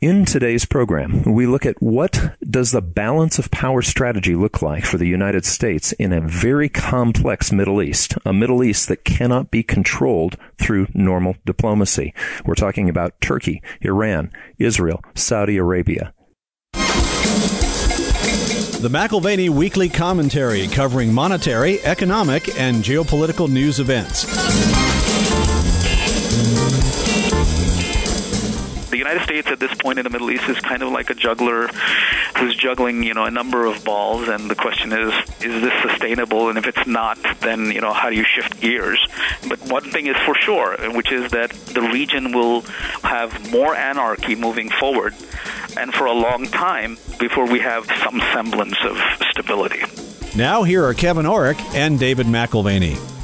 In today's program, we look at what does the balance of power strategy look like for the United States in a very complex Middle East, a Middle East that cannot be controlled through normal diplomacy. We're talking about Turkey, Iran, Israel, Saudi Arabia. The McAlvany Weekly Commentary covering monetary, economic, and geopolitical news events. United States at this point in the Middle East is kind of like a juggler who's juggling, you know, a number of balls, and the question is, is this sustainable? And if it's not, then you know, how do you shift gears? But one thing is for sure, which is that the region will have more anarchy moving forward, and for a long time before we have some semblance of stability. Now here are Kevin Orrick and David McAlvany.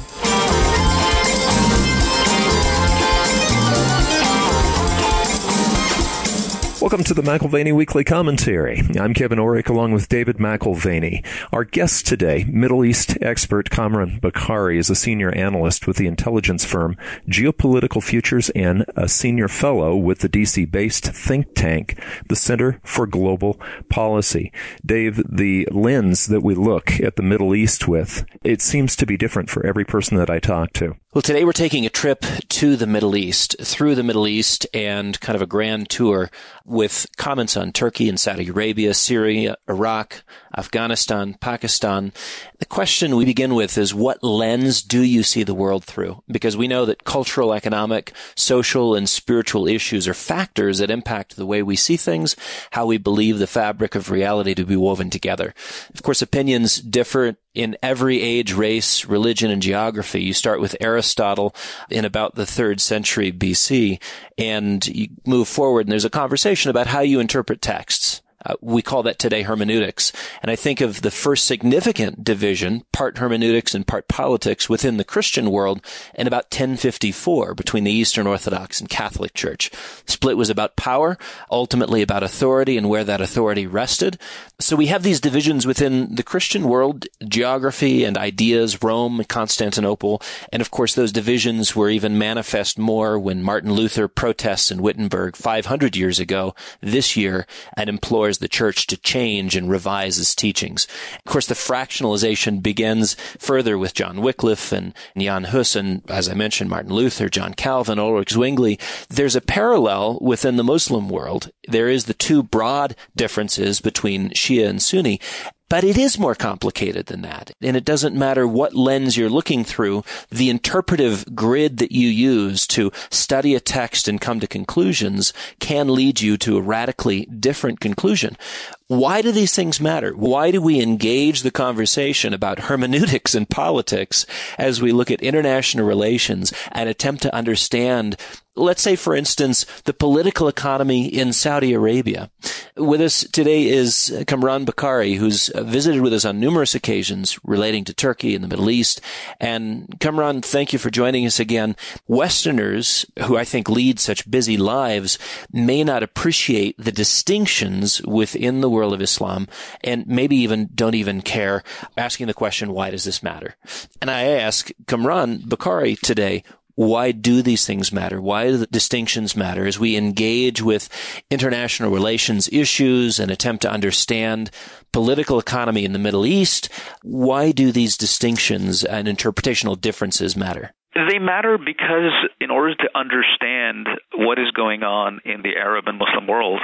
Welcome to the McAlvany Weekly Commentary. I'm Kevin Orrick along with David McAlvany. Our guest today, Middle East expert Kamran Bokhari, is a senior analyst with the intelligence firm Geopolitical Futures and a senior fellow with the DC based think tank, the Center for Global Policy. Dave, the lens that we look at the Middle East with, it seems to be different for every person that I talk to. Well, today we're taking a trip to the Middle East, through the Middle East, and kind of a grand tour with comments on Turkey and Saudi Arabia, Syria, Iraq, Afghanistan, Pakistan. The question we begin with is what lens do you see the world through? Because we know that cultural, economic, social, and spiritual issues are factors that impact the way we see things, how we believe the fabric of reality to be woven together. Of course, opinions differ in every age, race, religion, and geography. You start with Aristotle in about the third century BC, and you move forward, and there's a conversation about how you interpret texts. Uh, we call that today hermeneutics. And I think of the first significant division, part hermeneutics and part politics within the Christian world in about 1054 between the Eastern Orthodox and Catholic Church. Split was about power, ultimately about authority and where that authority rested. So we have these divisions within the Christian world, geography and ideas, Rome, and Constantinople. And of course, those divisions were even manifest more when Martin Luther protests in Wittenberg 500 years ago this year and implores implores the church to change and revise its teachings. Of course, the fractionalization begins further with John Wycliffe and Jan Hus, and as I mentioned, Martin Luther, John Calvin, Ulrich Zwingli. There's a parallel within the Muslim world. There is the two broad differences between Shia and Sunni, but it is more complicated than that. And it doesn't matter what lens you're looking through. The interpretive grid that you use to study a text and come to conclusions can lead you to a radically different conclusion. Why do these things matter? Why do we engage the conversation about hermeneutics and politics as we look at international relations and attempt to understand let's say, for instance, the political economy in Saudi Arabia. With us today is Kamran Bokhari, who's visited with us on numerous occasions relating to Turkey and the Middle East. And Kamran, thank you for joining us again. Westerners, who I think lead such busy lives, may not appreciate the distinctions within the world of Islam and maybe even don't even care, asking the question, why does this matter? And I ask Kamran Bokhari today, why do these things matter? Why do the distinctions matter as we engage with international relations issues and attempt to understand political economy in the Middle East? Why do these distinctions and interpretational differences matter? They matter because in order to understand what is going on in the Arab and Muslim worlds,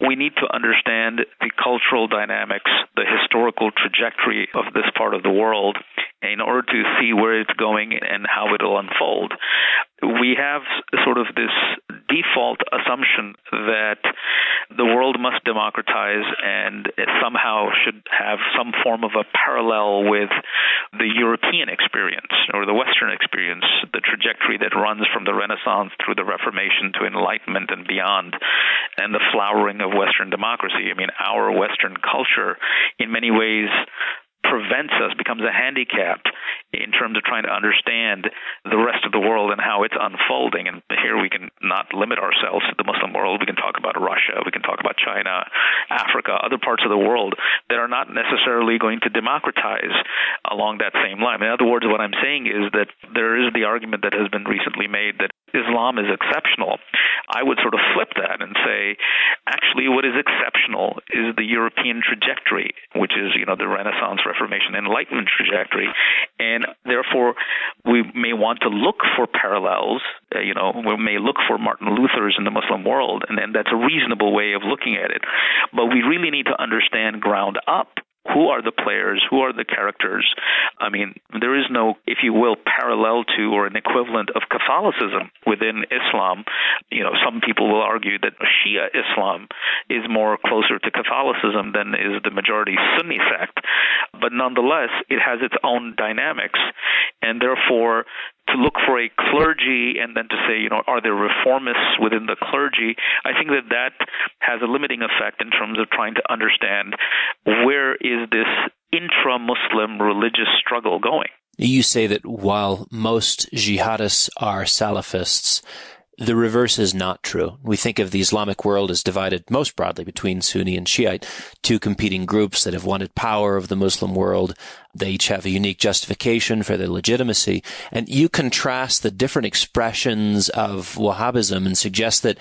we need to understand the cultural dynamics, the historical trajectory of this part of the world in order to see where it's going and how it'll unfold we have sort of this default assumption that the world must democratize and somehow should have some form of a parallel with the European experience or the Western experience, the trajectory that runs from the Renaissance through the Reformation to Enlightenment and beyond, and the flowering of Western democracy. I mean, our Western culture, in many ways, prevents us, becomes a handicap in terms of trying to understand the rest of the world and how it's unfolding. And here we can not limit ourselves to the Muslim world. We can talk about Russia, we can talk about China, Africa, other parts of the world that are not necessarily going to democratize along that same line. In other words, what I'm saying is that there is the argument that has been recently made that Islam is exceptional. I would sort of flip that and say, actually, what is exceptional is the European trajectory, which is, you know, the Renaissance, Reformation, Enlightenment trajectory. And therefore, we may want to look for parallels. Uh, you know, we may look for Martin Luther's in the Muslim world, and, and that's a reasonable way of looking at it. But we really need to understand ground up who are the players? Who are the characters? I mean, there is no, if you will, parallel to or an equivalent of Catholicism within Islam. You know, some people will argue that Shia Islam is more closer to Catholicism than is the majority Sunni sect. But nonetheless, it has its own dynamics. And therefore, to look for a clergy and then to say, you know, are there reformists within the clergy? I think that that has a limiting effect in terms of trying to understand where is this intra-Muslim religious struggle going. You say that while most jihadists are Salafists, the reverse is not true. We think of the Islamic world as divided most broadly between Sunni and Shiite, two competing groups that have wanted power of the Muslim world. They each have a unique justification for their legitimacy. And you contrast the different expressions of Wahhabism and suggest that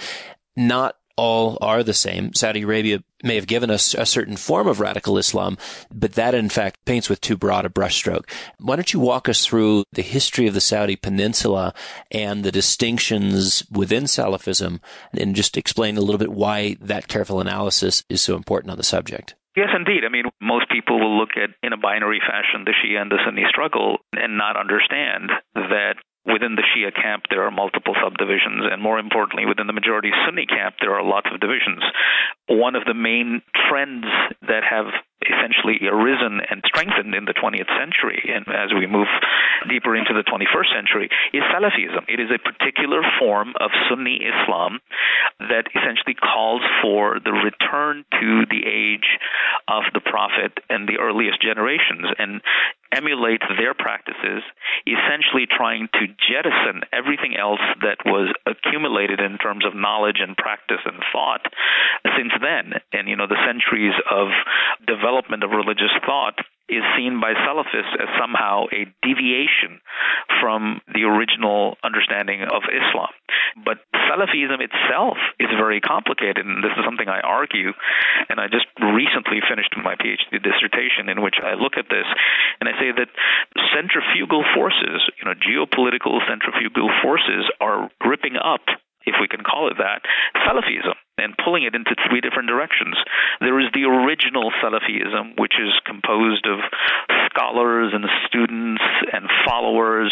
not all are the same. Saudi Arabia may have given us a certain form of radical Islam, but that in fact paints with too broad a brushstroke. Why don't you walk us through the history of the Saudi Peninsula and the distinctions within Salafism and just explain a little bit why that careful analysis is so important on the subject? Yes, indeed. I mean, most people will look at, in a binary fashion, the Shia and the Sunni struggle and not understand that within the Shia camp, there are multiple subdivisions, and more importantly, within the majority Sunni camp, there are lots of divisions. One of the main trends that have essentially arisen and strengthened in the 20th century, and as we move deeper into the 21st century, is Salafism. It is a particular form of Sunni Islam that essentially calls for the return to the age of the Prophet and the earliest generations, and emulates their practices, essentially trying to jettison everything else that was accumulated in terms of knowledge and practice and thought since then. And, you know, the centuries of development of religious thought is seen by Salafists as somehow a deviation from the original understanding of Islam. But Salafism itself is very complicated, and this is something I argue. And I just recently finished my PhD dissertation in which I look at this and I say that centrifugal forces, you know, geopolitical centrifugal forces are ripping up if we can call it that, Salafism and pulling it into three different directions. There is the original Salafism, which is composed of scholars and students and followers.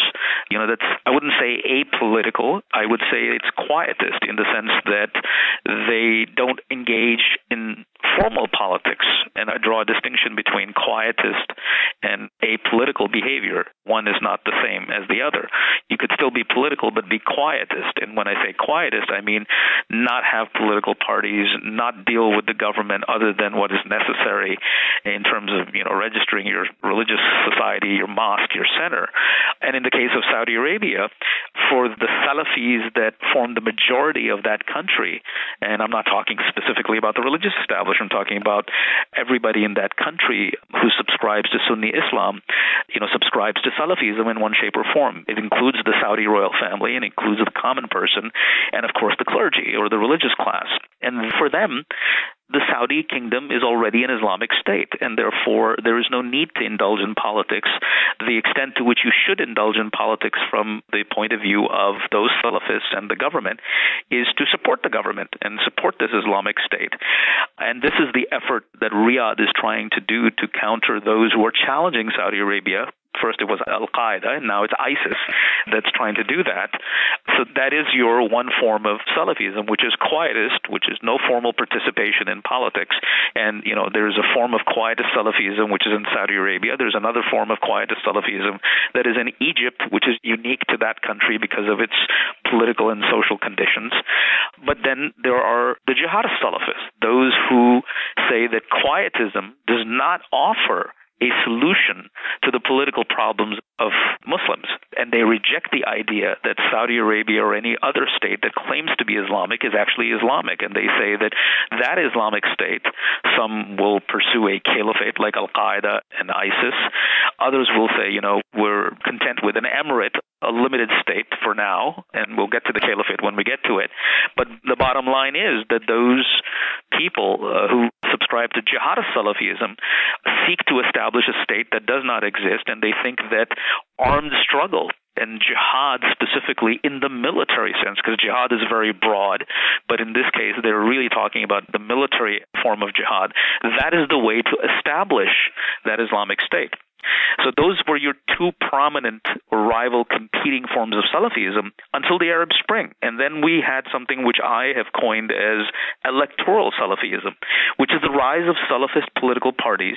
You know, that's I wouldn't say apolitical. I would say it's quietist in the sense that they don't engage in formal politics. And I draw a distinction between quietist and apolitical behavior. One is not the same as the other. You could still be political, but be quietist. And when I say quietist, I mean not have political parties, not deal with the government other than what is necessary in terms of, you know, registering your religious society, your mosque, your center. And in the case of Saudi Arabia, for the Salafis that form the majority of that country, and I'm not talking specifically about the religious establishment, I'm talking about everybody in that country who subscribes to Sunni Islam, you know, subscribes to Salafism in one shape or form. It includes the Saudi royal family and includes the common person and of course the clergy or the religious class. And for them, the Saudi kingdom is already an Islamic state, and therefore there is no need to indulge in politics. The extent to which you should indulge in politics from the point of view of those Salafists and the government is to support the government and support this Islamic state. And this is the effort that Riyadh is trying to do to counter those who are challenging Saudi Arabia First it was Al Qaeda, and now it's ISIS that's trying to do that. So that is your one form of Salafism, which is quietist, which is no formal participation in politics. And, you know, there's a form of quietist Salafism, which is in Saudi Arabia. There's another form of quietist Salafism that is in Egypt, which is unique to that country because of its political and social conditions. But then there are the jihadist Salafists, those who say that quietism does not offer a solution to the political problems of Muslims. And they reject the idea that Saudi Arabia or any other state that claims to be Islamic is actually Islamic. And they say that that Islamic state, some will pursue a caliphate like Al Qaeda and ISIS. Others will say, you know, we're content with an emirate, a limited state for now, and we'll get to the caliphate when we get to it. But the bottom line is that those people uh, who subscribe to jihadist Salafism seek to establish a state that does not exist, and they think that armed struggle and jihad specifically in the military sense, because jihad is very broad, but in this case, they're really talking about the military form of jihad. That is the way to establish that Islamic State. So those were your two prominent rival competing forms of Salafism until the Arab Spring. And then we had something which I have coined as electoral Salafism, which is the rise of Salafist political parties.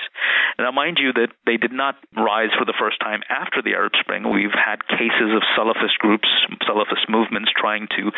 Now, mind you that they did not rise for the first time after the Arab Spring. We've had cases of Salafist groups, Salafist movements trying to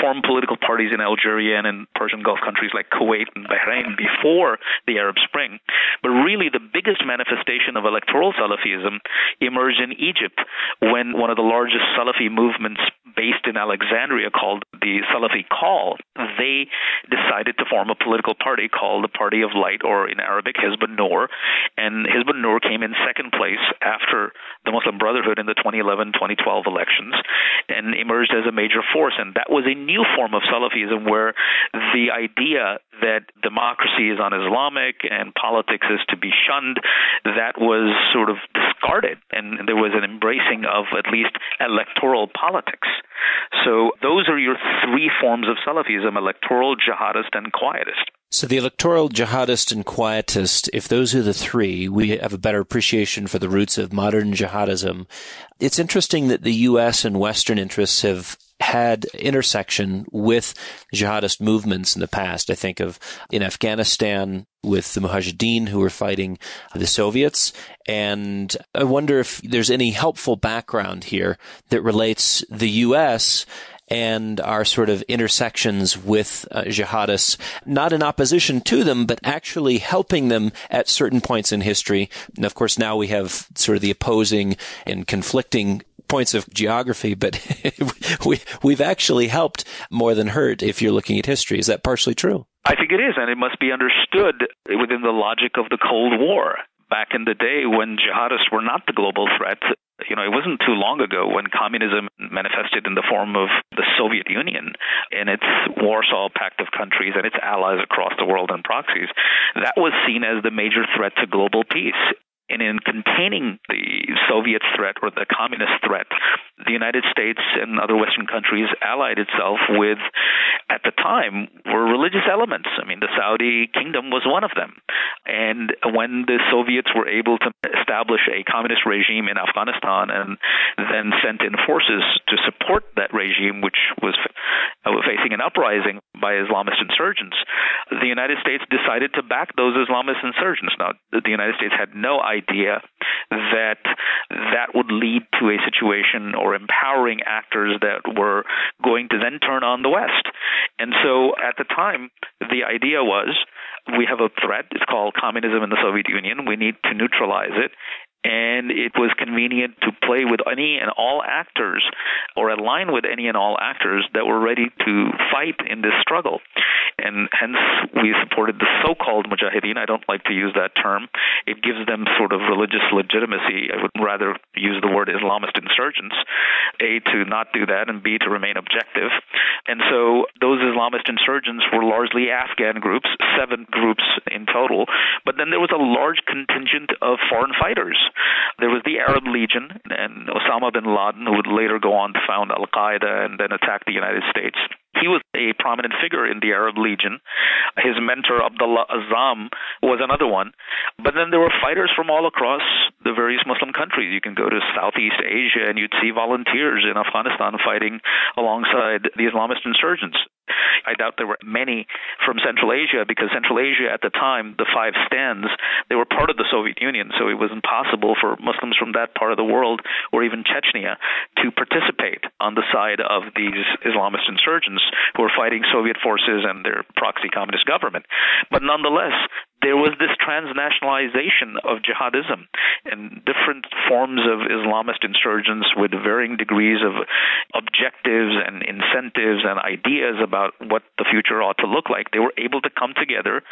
form political parties in Algeria and in Persian Gulf countries like Kuwait and Bahrain before the Arab Spring. But really, the biggest manifestation of electoral Salafism emerged in Egypt when one of the largest Salafi movements based in Alexandria called the Salafi Call, they decided to form a political party called the Party of Light, or in Arabic, Hizb Nur. And Hizb Nur came in second place after the Muslim Brotherhood in the 2011 2012 elections and emerged as a major force. And that was a new form of Salafism where the idea that democracy is un-Islamic and politics is to be shunned, that was sort of discarded, and there was an embracing of at least electoral politics. So those are your three forms of Salafism: electoral, jihadist, and quietist. So the electoral, jihadist, and quietist, if those are the three, we have a better appreciation for the roots of modern jihadism. It's interesting that the U.S. and Western interests have had intersection with jihadist movements in the past. I think of in Afghanistan with the Mujahideen who were fighting the Soviets. And I wonder if there's any helpful background here that relates the U.S and our sort of intersections with uh, jihadists, not in opposition to them, but actually helping them at certain points in history. And of course, now we have sort of the opposing and conflicting points of geography, but we, we've actually helped more than hurt if you're looking at history. Is that partially true? I think it is, and it must be understood within the logic of the Cold War. Back in the day when jihadists were not the global threat, you know, it wasn't too long ago when communism manifested in the form of the Soviet Union and its Warsaw Pact of countries and its allies across the world and proxies. That was seen as the major threat to global peace. And in containing the Soviet threat or the communist threat, the United States and other Western countries allied itself with, at the time, were religious elements. I mean, the Saudi kingdom was one of them. And when the Soviets were able to establish a communist regime in Afghanistan and then sent in forces to support that regime, which was uh, facing an uprising by Islamist insurgents, the United States decided to back those Islamist insurgents. Now, the United States had no idea that that would lead to a situation or empowering actors that were going to then turn on the West. And so at the time, the idea was we have a threat. It's called communism in the Soviet Union. We need to neutralize it and it was convenient to play with any and all actors or align with any and all actors that were ready to fight in this struggle. And hence, we supported the so called Mujahideen. I don't like to use that term. It gives them sort of religious legitimacy. I would rather use the word Islamist insurgents. A, to not do that, and B, to remain objective. And so those Islamist insurgents were largely Afghan groups, seven groups in total. But then there was a large contingent of foreign fighters there was the Arab Legion and Osama bin Laden, who would later go on to found Al Qaeda and then attack the United States. He was a prominent figure in the Arab Legion. His mentor, Abdullah Azzam, was another one. But then there were fighters from all across the various Muslim countries. You can go to Southeast Asia and you'd see volunteers in Afghanistan fighting alongside the Islamist insurgents. I doubt there were many from Central Asia because Central Asia at the time, the five stands, they were part of the Soviet Union, so it was impossible for Muslims from that part of the world or even Chechnya to participate on the side of these Islamist insurgents who were fighting Soviet forces and their proxy communist government. But nonetheless, there was this transnationalization of jihadism and different forms of Islamist insurgents with varying degrees of objectives and incentives and ideas about what the future ought to look like. They were able to come together.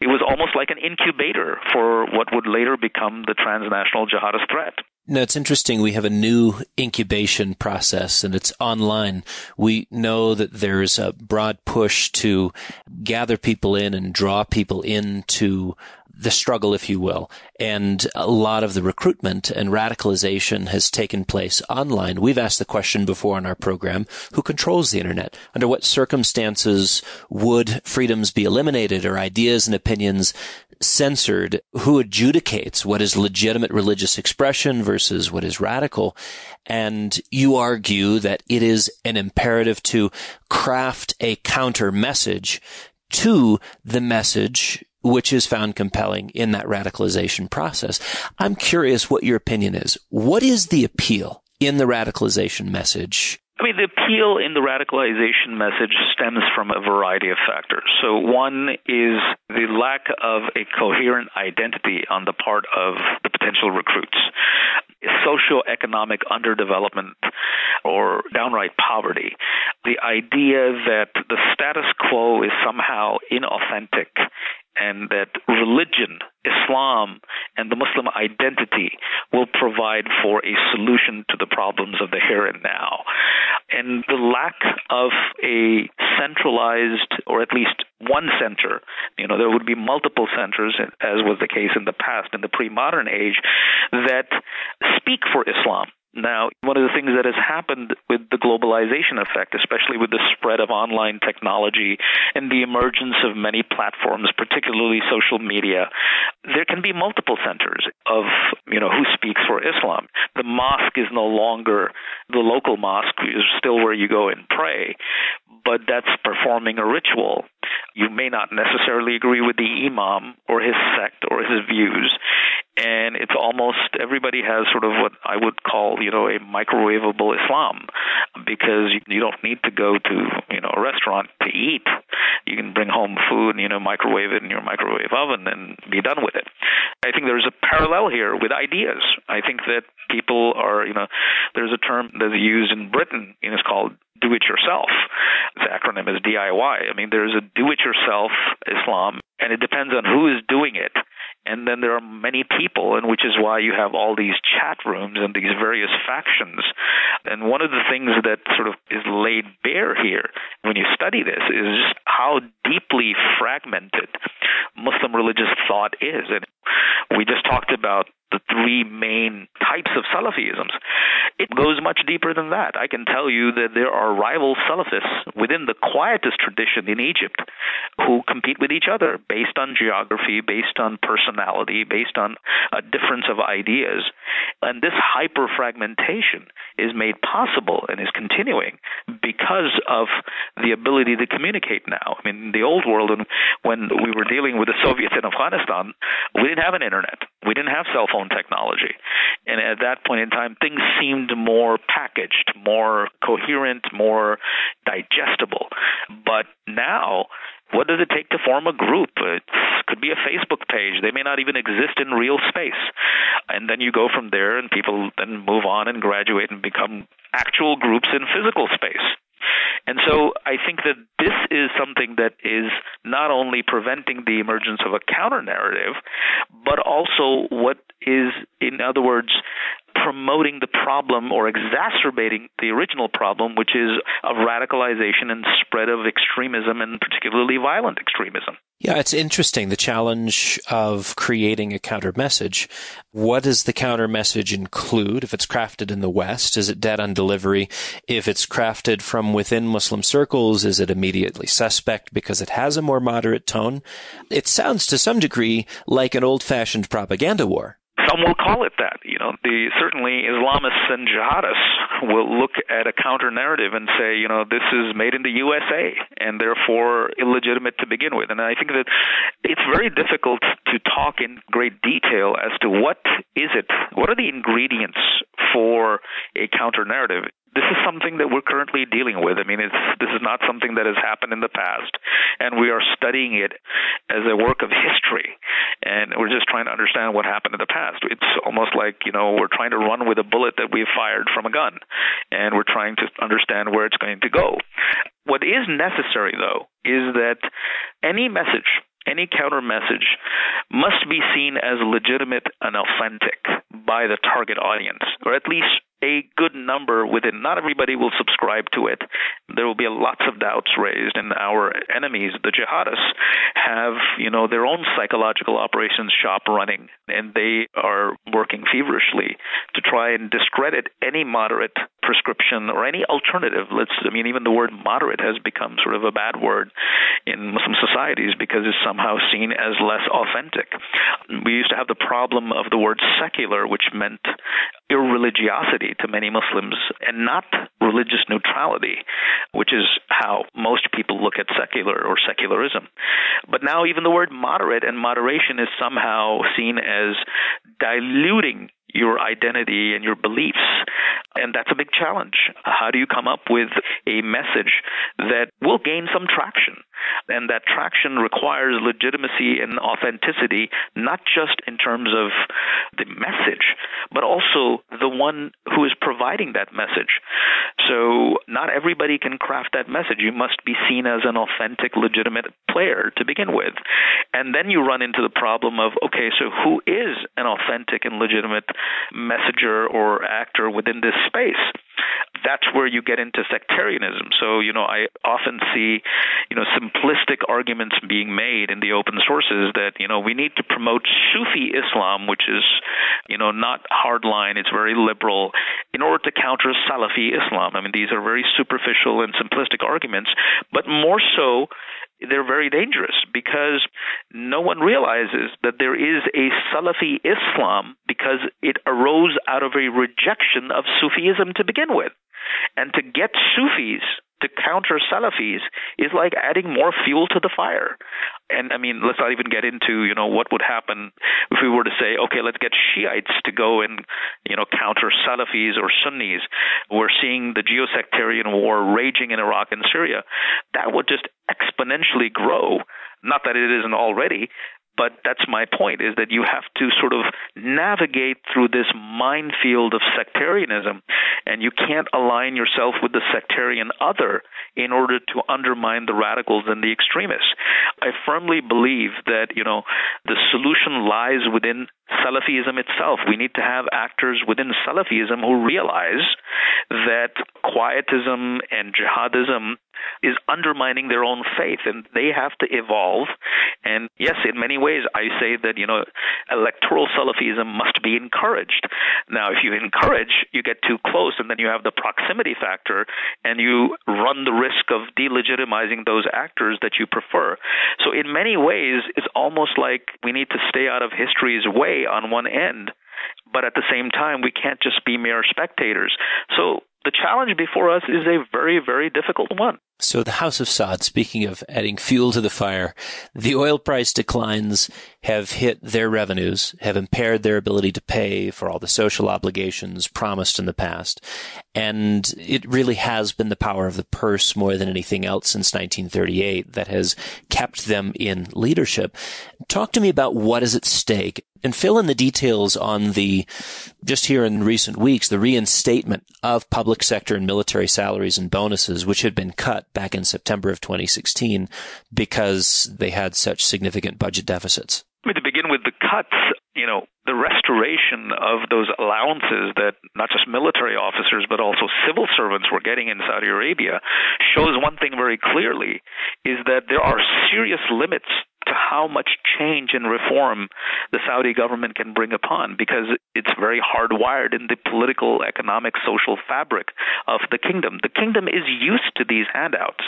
It was almost like an incubator for what would later become the transnational jihadist threat. Now, it's interesting. We have a new incubation process and it's online. We know that there's a broad push to gather people in and draw people into the struggle, if you will. And a lot of the recruitment and radicalization has taken place online. We've asked the question before on our program, who controls the internet? Under what circumstances would freedoms be eliminated or ideas and opinions censored? Who adjudicates what is legitimate religious expression versus what is radical? And you argue that it is an imperative to craft a counter message to the message which is found compelling in that radicalization process. I'm curious what your opinion is. What is the appeal in the radicalization message I mean, the appeal in the radicalization message stems from a variety of factors. So, one is the lack of a coherent identity on the part of the potential recruits. Socioeconomic underdevelopment or downright poverty. The idea that the status quo is somehow inauthentic and that religion, Islam, and the Muslim identity will provide for a solution to the problems of the here and now. And the lack of a centralized, or at least one center, you know, there would be multiple centers, as was the case in the past, in the pre modern age, that speak for Islam now, one of the things that has happened with the globalization effect, especially with the spread of online technology and the emergence of many platforms, particularly social media, there can be multiple centers of, you know, who speaks for Islam. The mosque is no longer the local mosque is still where you go and pray, but that's performing a ritual. You may not necessarily agree with the imam or his sect or his views, and it's almost everybody has sort of what I would call, you know, a microwavable Islam, because you don't need to go to, you know, a restaurant to eat. You can bring home food you know microwave it in your microwave oven and be done with it. I think there's a parallel here with ideas. I think that people are, you know, there's a term that's used in Britain, and it's called do it yourself. The acronym is DIY. I mean, there's a do it yourself Islam, and it depends on who is doing it and then there are many people, and which is why you have all these chat rooms and these various factions. And one of the things that sort of is laid bare here when you study this is just how deeply fragmented Muslim religious thought is. And we just talked about the three main types of Salafisms. It goes much deeper than that. I can tell you that there are rival Salafists within the quietist tradition in Egypt who compete with each other based on geography, based on personality, based on a difference of ideas. And this hyper fragmentation is made possible and is continuing because of the ability to communicate now. I mean, in the old world, when we were dealing with the Soviets in Afghanistan, we didn't have an internet. We didn't have cell phone technology. And at that point in time, things seemed more packaged, more coherent, more digestible. But now, what does it take to form a group? It could be a Facebook page. They may not even exist in real space. And then you go from there, and people then move on and graduate and become actual groups in physical space. And so I think that this is something that is not only preventing the emergence of a counter narrative, but also what is, in other words, promoting the problem or exacerbating the original problem, which is of radicalization and spread of extremism and particularly violent extremism. Yeah, it's interesting the challenge of creating a counter message. What does the counter message include? If it's crafted in the West, is it dead on delivery? If it's crafted from within Muslim circles, is it immediately suspect because it has a more moderate tone? It sounds to some degree like an old fashioned propaganda war. Some will call it that. You know, the certainly Islamists and jihadists will look at a counter narrative and say, you know, this is made in the USA and therefore illegitimate to begin with. And I think that it's very difficult to talk in great detail as to what is it, what are the ingredients for a counter narrative this is something that we're currently dealing with. I mean, it's this is not something that has happened in the past, and we are studying it as a work of history, and we're just trying to understand what happened in the past. It's almost like you know we're trying to run with a bullet that we've fired from a gun, and we're trying to understand where it's going to go. What is necessary, though, is that any message any counter message must be seen as legitimate and authentic by the target audience, or at least a good number within. Not everybody will subscribe to it. There will be lots of doubts raised, and our enemies, the jihadists, have you know their own psychological operations shop running, and they are working feverishly to try and discredit any moderate prescription or any alternative. Let's, I mean, even the word moderate has become sort of a bad word in Muslim societies because it's somehow seen as less authentic. We used to have the problem of the word secular, which meant irreligiosity to many Muslims and not religious neutrality, which is how most people look at secular or secularism. But now even the word moderate and moderation is somehow seen as diluting your identity and your beliefs. And that's a big challenge. How do you come up with a message that will gain some traction? And that traction requires legitimacy and authenticity, not just in terms of the message, but also the one who is providing that message. So, not everybody can craft that message. You must be seen as an authentic, legitimate player to begin with. And then you run into the problem of okay, so who is an authentic and legitimate messenger or actor within this space? That's where you get into sectarianism. So, you know, I often see, you know, simplistic arguments being made in the open sources that, you know, we need to promote Sufi Islam, which is, you know, not hardline, it's very liberal, in order to counter Salafi Islam. I mean, these are very superficial and simplistic arguments, but more so they're very dangerous because no one realizes that there is a Salafi Islam because it arose out of a rejection of Sufism to begin with. And to get Sufis to counter Salafis is like adding more fuel to the fire. And I mean, let's not even get into, you know, what would happen if we were to say, okay, let's get Shiites to go and, you know, counter Salafis or Sunnis. We're seeing the geosectarian war raging in Iraq and Syria. That would just exponentially grow. Not that it isn't already, but that's my point is that you have to sort of navigate through this minefield of sectarianism and you can't align yourself with the sectarian other in order to undermine the radicals and the extremists. I firmly believe that, you know, the solution lies within Salafism itself. We need to have actors within Salafism who realize that quietism and jihadism is undermining their own faith and they have to evolve. And yes, in many ways, I say that, you know, electoral Salafism must be encouraged. Now, if you encourage, you get too close and then you have the proximity factor and you run the risk of delegitimizing those actors that you prefer. So, in many ways, it's almost like we need to stay out of history's way on one end but at the same time, we can't just be mere spectators. So the challenge before us is a very, very difficult one. So the House of Saud, speaking of adding fuel to the fire, the oil price declines have hit their revenues, have impaired their ability to pay for all the social obligations promised in the past. And it really has been the power of the purse more than anything else since 1938 that has kept them in leadership. Talk to me about what is at stake and fill in the details on the, just here in recent weeks, the reinstatement of public sector and military salaries and bonuses, which had been cut back in September of 2016 because they had such significant budget deficits. I mean, to begin with the cuts, you know, the restoration of those allowances that not just military officers but also civil servants were getting in Saudi Arabia shows one thing very clearly is that there are serious limits to how much change and reform the Saudi government can bring upon because it's very hardwired in the political, economic, social fabric of the kingdom. The kingdom is used to these handouts.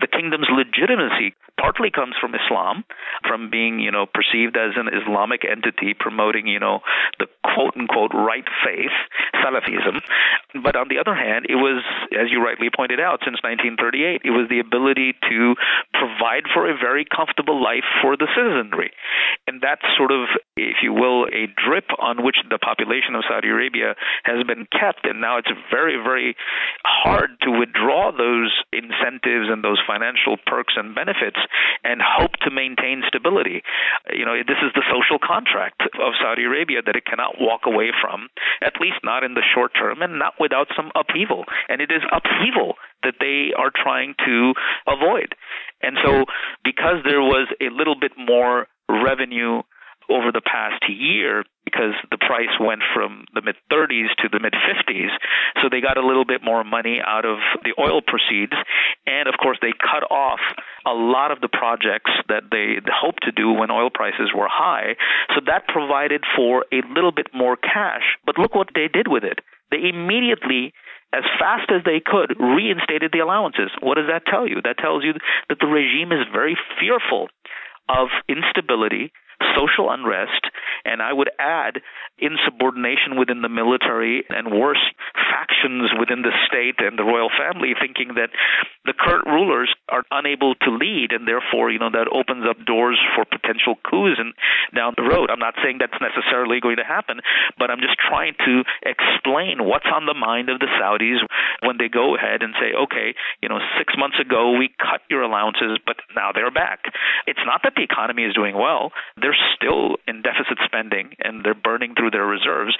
The kingdom's legitimacy partly comes from Islam, from being, you know, perceived as an Islamic entity promoting, you know, the quote unquote right faith, Salafism. But on the other hand, it was, as you rightly pointed out, since 1938, it was the ability to provide for a very comfortable life for the citizenry. And that's sort of, if you will, a drip on which the population of Saudi Arabia has been kept. And now it's very, very hard to withdraw those incentives and those financial perks and benefits and hope to maintain stability. You know, this is the social contract of Saudi Arabia that it cannot walk away from, at least not in the short term and not without some upheaval. And it is upheaval that they are trying to avoid. And so, because there was a little bit more revenue over the past year because the price went from the mid 30s to the mid 50s. So they got a little bit more money out of the oil proceeds. And of course, they cut off a lot of the projects that they hoped to do when oil prices were high. So that provided for a little bit more cash. But look what they did with it. They immediately as fast as they could, reinstated the allowances. What does that tell you? That tells you that the regime is very fearful of instability social unrest, and I would add insubordination within the military and worse factions within the state and the royal family, thinking that the current rulers are unable to lead, and therefore, you know, that opens up doors for potential coups and down the road. I'm not saying that's necessarily going to happen, but I'm just trying to explain what's on the mind of the Saudis when they go ahead and say, okay, you know, six months ago we cut your allowances, but now they're back. It's not that the economy is doing well. They're still in deficit spending and they're burning through their reserves.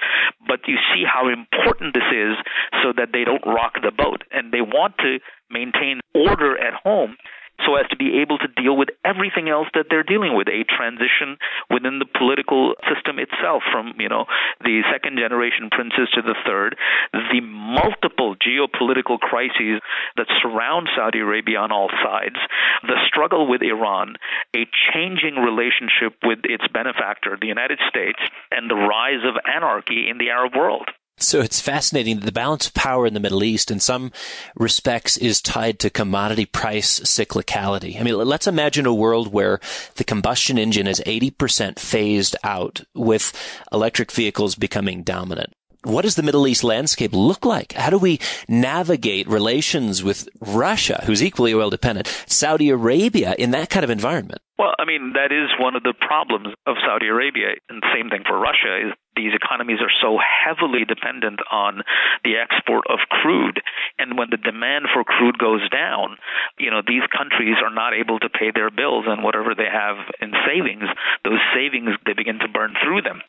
But you see how important this is so that they don't rock the boat. And they want to maintain order at home so as to be able to deal with everything else that they're dealing with a transition within the political system itself from you know the second generation princes to the third the multiple geopolitical crises that surround Saudi Arabia on all sides the struggle with Iran a changing relationship with its benefactor the United States and the rise of anarchy in the Arab world so it's fascinating that the balance of power in the Middle East, in some respects, is tied to commodity price cyclicality. I mean, let's imagine a world where the combustion engine is 80% phased out with electric vehicles becoming dominant what does the Middle East landscape look like? How do we navigate relations with Russia, who's equally oil dependent, Saudi Arabia in that kind of environment? Well, I mean, that is one of the problems of Saudi Arabia, and same thing for Russia, is these economies are so heavily dependent on the export of crude. And when the demand for crude goes down, you know, these countries are not able to pay their bills and whatever they have in savings, those savings, they begin to burn through them.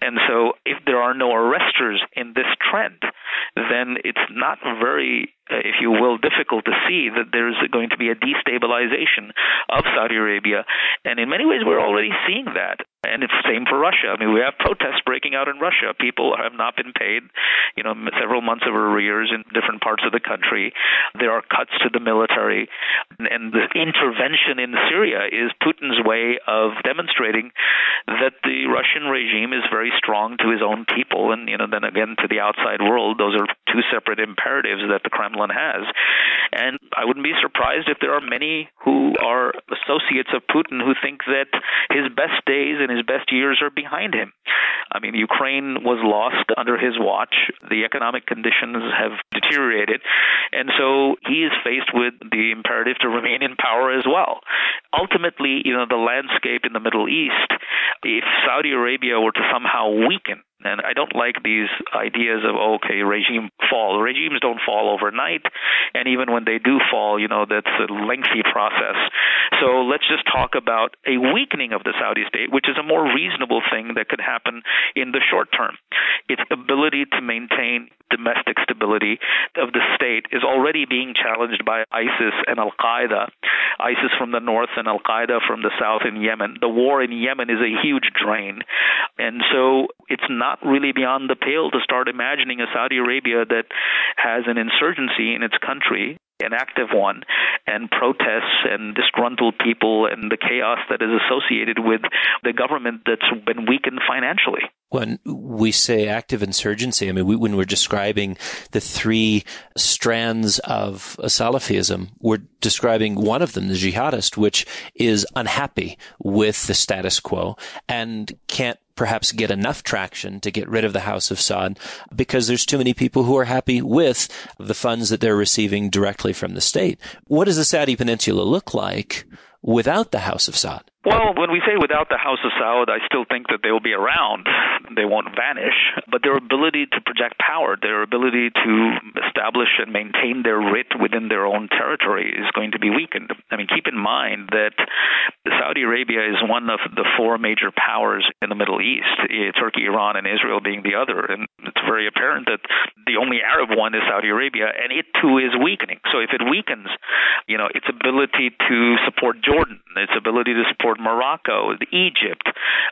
And so if there are no arresters in this trend, then it's not very Uh, if you will, difficult to see that there's going to be a destabilization of Saudi Arabia. And in many ways, we're already seeing that. And it's the same for Russia. I mean, we have protests breaking out in Russia. People have not been paid, you know, several months of arrears in different parts of the country. There are cuts to the military. And the intervention in Syria is Putin's way of demonstrating that the Russian regime is very strong to his own people. And, you know, then again to the outside world, those are two separate imperatives that the Kremlin has. And I wouldn't be surprised if there are many who are associates of Putin who think that his best days and his best years are behind him. I mean, Ukraine was lost under his watch. The economic conditions have deteriorated. And so he is faced with the imperative to remain in power as well. Ultimately, you know, the landscape in the Middle East, if Saudi Arabia were to somehow weaken, and I don't like these ideas of okay, regime fall. Regimes don't fall overnight, and even when they do fall, you know that's a lengthy process. So let's just talk about a weakening of the Saudi state, which is a more reasonable thing that could happen in the short term. Its ability to maintain domestic stability of the state is already being challenged by ISIS and Al Qaeda. ISIS from the north and Al Qaeda from the south in Yemen. The war in Yemen is a huge drain. And so it's not really beyond the pale to start imagining a Saudi Arabia that has an insurgency in its country an active one, and protests and disgruntled people and the chaos that is associated with the government that's been weakened financially. When we say active insurgency, I mean, we, when we're describing the three strands of Salafism, we're describing one of them, the jihadist, which is unhappy with the status quo and can't perhaps get enough traction to get rid of the House of Saud because there's too many people who are happy with the funds that they're receiving directly from the state. What does the Saudi Peninsula look like without the House of Saud? Well, when we say without the House of Saud, I still think that they will be around. They won't vanish. But their ability to project power, their ability to establish and maintain their writ within their own territory is going to be weakened. I mean, keep in mind that Saudi Arabia is one of the four major powers in the Middle East, eh, Turkey, Iran, and Israel being the other. And it's very apparent that the only Arab one is Saudi Arabia, and it too is weakening. So if it weakens, you know, its ability to support Jordan, its ability to support Morocco, Egypt,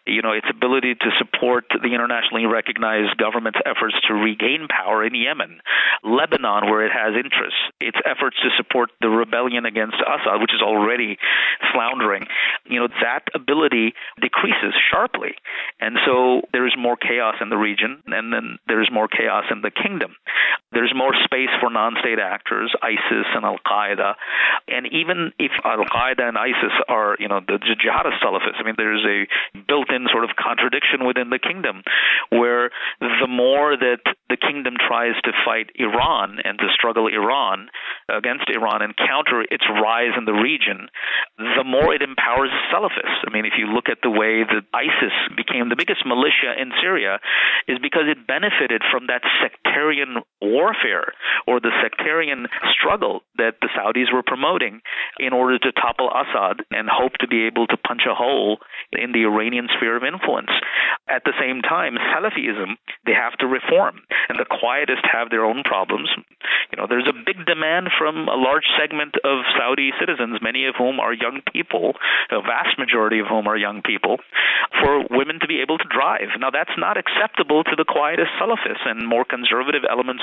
you know, its ability to support the internationally recognized government's efforts to regain power in Yemen, Lebanon, where it has interests, its efforts to support the rebellion against Assad, which is already floundering, you know, that ability decreases sharply. And so there is more chaos in the region, and then there is more chaos in the kingdom. There's more space for non state actors, ISIS and Al Qaeda. And even if Al Qaeda and ISIS are, you know, the jihadist Salafists, I mean, there's a built in sort of contradiction within the kingdom where the more that the kingdom tries to fight Iran and to struggle Iran against Iran and counter its rise in the region, the more it empowers Salafists. I mean, if you look at the way that ISIS became the biggest militia in Syria, is because it benefited from that sectarian warfare or the sectarian struggle that the Saudis were promoting in order to topple Assad and hope to be able to punch a hole in the Iranian sphere of influence. At the same time, Salafism, they have to reform, and the quietists have their own problems. You know, there's a big demand from a large segment of Saudi citizens, many of whom are young people, a vast majority of whom are young people, for women to be able to drive. Now, that's not acceptable to the quietist Salafists and more conservative elements